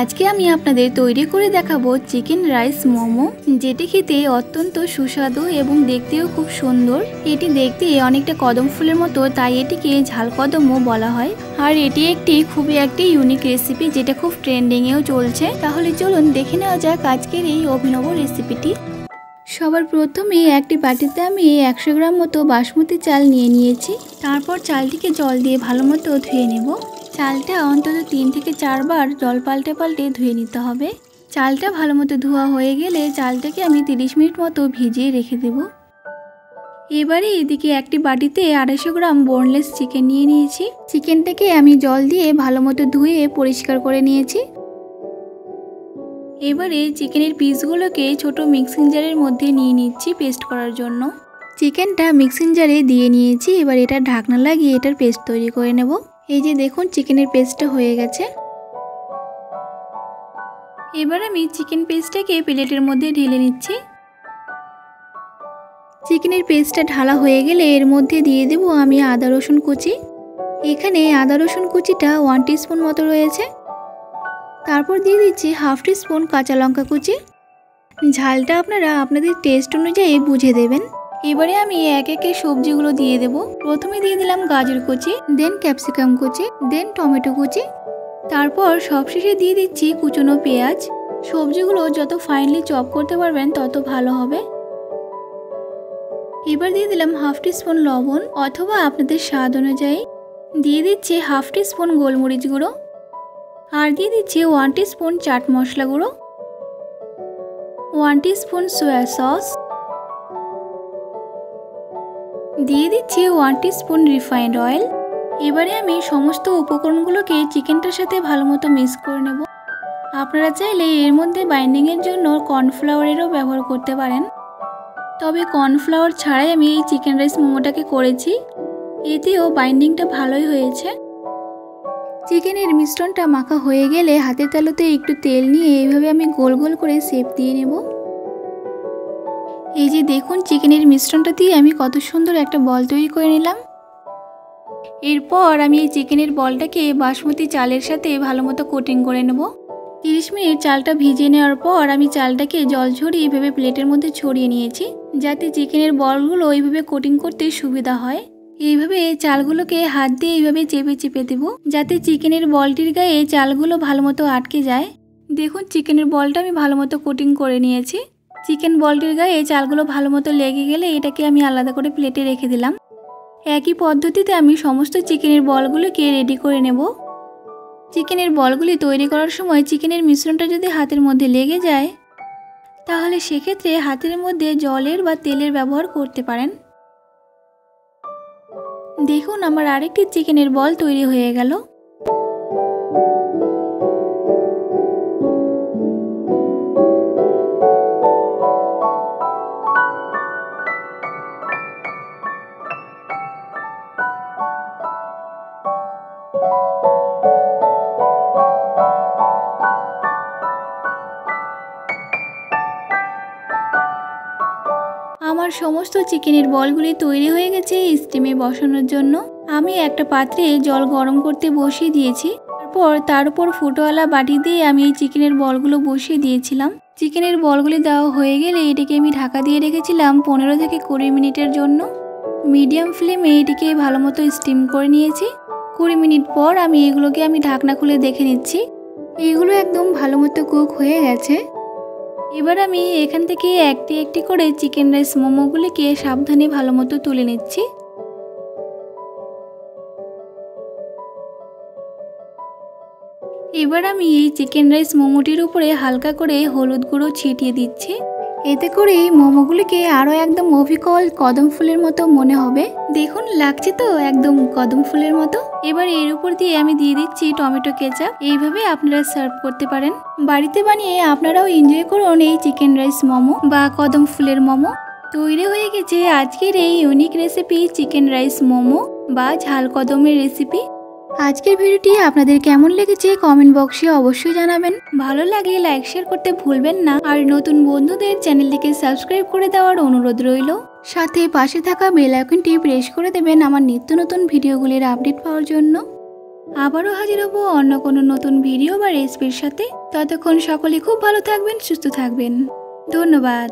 আজকে আমি আপনাদের তৈরি করে দেখাবো চিকেন রাইস মোমো, যেটি খেতে অত্যন্ত সুস্বাদু এবং দেখতেও খুব সুন্দর। এটি দেখতে অনেকটা কদম ফুলের মতো, তাই এটিকে ঝাল কদমও বলা হয়। আর এটি একটি খুবই একটি ইউনিক রেসিপি যেটা খুব ট্রেন্ডিংয়েও চলছে। তাহলে চলুন দেখে নেওয়া যাক আজকের এই অভিনব রেসিপিটি সবার প্রথমে একটি বাটিতে আমি একশো গ্রাম মতো বাসমতি চাল নিয়ে নিয়েছি। তারপর চালটিকে জল দিয়ে ভালো মতো ধুয়ে নেব। চালটা অন্তত তিন থেকে চারবার জল পাল্টে পাল্টে ধুয়ে নিতে হবে। চালটা ভালো মতো ধোয়া হয়ে গেলে চালটাকে আমি তিরিশ মিনিট মতো ভিজিয়ে রেখে দেব। এবারে এদিকে একটি বাটিতে আড়াইশো গ্রাম বোনলেস চিকেন নিয়ে নিয়েছি। চিকেনটাকে আমি জল দিয়ে ভালো মতো ধুয়ে পরিষ্কার করে নিয়েছি। এবারে চিকেনের পিসগুলোকে ছোট মিক্সিং জারের মধ্যে নিয়ে নিচ্ছি পেস্ট করার জন্য। চিকেনটা মিক্সিং জারে দিয়ে নিয়েছি, এবার এটা ঢাকনা লাগিয়ে এটার পেস্ট তৈরি করে নেব। এই যে দেখুন, চিকেনের পেস্টটা হয়ে গেছে। এবার আমি চিকেন পেস্টটাকে প্লেটের মধ্যে ঢেলে নিচ্ছি। চিকেনের পেস্টটা ঢালা হয়ে গেলে এর মধ্যে দিয়ে দেব আমি আদা, রসুন কুচি। এখানে আদা, রসুন কুচিটা ওয়ান স্পুন মতো রয়েছে। তারপর দিয়ে দিচ্ছি হাফ স্পুন কাঁচা লঙ্কা কুচি। ঝালটা আপনারা আপনাদের টেস্ট অনুযায়ী বুঝে দেবেন। এবারে আমি এক একে সবজিগুলো দিয়ে দেব। প্রথমে দিয়ে দিলাম গাজর কুচি দেন ক্যাপসিকাম কুচি দেন টমেটো কুচি। তারপর সবশেষে দিয়ে দিচ্ছি কুচনো পেঁয়াজ। সবজিগুলো যত ফাইনলি চপ করতে পারবেন, তত ভালো হবে। এবার দিয়ে দিলাম হাফ স্পুন লবণ, অথবা আপনাদের স্বাদ অনুযায়ী। দিয়ে দিচ্ছি হাফ স্পুন গোলমরিচ গুঁড়ো। আর দিয়ে দিচ্ছি ওয়ান স্পুন চাট মশলা গুঁড়ো। ওয়ান স্পুন সয়া সস দিয়ে দিচ্ছি ওয়ান স্পুন রিফাইন্ড অয়েল এবারে আমি সমস্ত উপকরণগুলোকে চিকেনটার সাথে ভালো মতো মিক্স করে নেব। আপনারা চাইলে এর মধ্যে বাইন্ডিংয়ের জন্য কর্নফ্লাওয়ারেরও ব্যবহার করতে পারেন। তবে কর্নফ্লাওয়ার ছাড়াই আমি এই চিকেন রাইস মোমোটাকে করেছি। এতেও বাইন্ডিংটা ভালোই হয়েছে। চিকেনের মিশ্রণটা মাখা হয়ে গেলে হাতের তালুতে একটু তেল নিয়ে এইভাবে আমি গোল গোল করে শেপ দিয়ে নেব। এই যে দেখুন, চিকেনের মিশ্রণটা দিয়ে আমি কত সুন্দর একটা বল তৈরি করে নিলাম। এরপর আমি এই চিকেনের বলটাকে বাসমতি চালের সাথে ভালো মতো কোটিং করে নেব। তিরিশ মিনিট চালটা ভিজিয়ে নেওয়ার পর আমি চালটাকে জল ঝরিয়ে এইভাবে প্লেটের মধ্যে ছড়িয়ে নিয়েছি, যাতে চিকেনের বলগুলো এইভাবে কোটিং করতে সুবিধা হয়। এইভাবে চালগুলোকে হাত দিয়ে এইভাবে চেপে চেপে দেব, যাতে চিকেনের বলটির গায়ে চালগুলো ভালো মতো আটকে যায়। দেখুন, চিকেনের বলটা আমি ভালো মতো কোটিং করে নিয়েছি। চিকেন বলটির গায়ে এই চালগুলো ভালো মতো লেগে গেলে এটাকে আমি আলাদা করে প্লেটে রেখে দিলাম। একই পদ্ধতিতে আমি সমস্ত চিকেনের বলগুলোকে রেডি করে নেব। চিকেনের বলগুলি তৈরি করার সময় চিকেনের মিশ্রণটা যদি হাতের মধ্যে লেগে যায়, তাহলে সেক্ষেত্রে হাতের মধ্যে জলের বা তেলের ব্যবহার করতে পারেন। দেখুন, আমার আরেকটি চিকেনের বল তৈরি হয়ে গেল। আমার সমস্ত চিকেনের বলগুলি তৈরি হয়ে গেছে স্টিমে বসানোর জন্য। আমি একটা পাত্রে জল গরম করতে বসিয়ে দিয়েছি। তারপর তার উপর ফুটোওয়ালা বাটি দিয়ে আমি এই চিকেনের বলগুলো বসিয়ে দিয়েছিলাম। চিকেনের বলগুলি দেওয়া হয়ে গেলে এটিকে আমি ঢাকা দিয়ে রেখেছিলাম পনেরো থেকে কুড়ি মিনিটের জন্য। মিডিয়াম ফ্লেমে এটিকে ভালো মতো স্টিম করে নিয়েছি। কুড়ি মিনিট পর আমি এগুলোকে আমি ঢাকনা খুলে দেখে নিচ্ছি। এগুলো একদম ভালো মতো কুক হয়ে গেছে। এবার আমি এখান থেকে একটি একটি করে চিকেন রাইস মোমোগুলিকে সাবধানে ভালো মতো তুলে নিচ্ছি। এবার আমি এই চিকেন রাইস মোমোটির উপরে হালকা করে হলুদ গুঁড়ো ছিটিয়ে দিচ্ছি। এতে করে মোমোগুলিকে আরও একদম অবিকল কদম ফুলের মতো মনে হবে। দেখুন, লাগছে তো একদম কদম ফুলের মতো। এবার এর উপর দিয়ে আমি দিয়ে দিচ্ছি টমেটো কেচাপ। এইভাবে আপনারা সার্ভ করতে পারেন। বাড়িতে বানিয়ে আপনারাও এনজয় করুন এই চিকেন রাইস মোমো বা কদম ফুলের মোমো। তৈরি হয়ে গেছে আজকের এই unique recipe chicken rice momo বা ঝাল কদমের রেসিপি আজকের ভিডিওটি আপনাদের কেমন লেগেছে কমেন্ট বক্সে অবশ্যই জানাবেন। ভালো লাগলে লাইক, শেয়ার করতে ভুলবেন না। আর নতুন বন্ধুদের চ্যানেলটিকে সাবস্ক্রাইব করে দেওয়ার অনুরোধ রইল। সাথে পাশে থাকা বেল আইকনটি প্রেস করে দেবেন আমার নিত্য নতুন ভিডিওগুলির আপডেট পাওয়ার জন্য। আবারও হাজির হব অন্য কোনো নতুন ভিডিও বা রেসিপির সাথে। ততক্ষণ সকলে খুব ভালো থাকবেন, সুস্থ থাকবেন। ধন্যবাদ।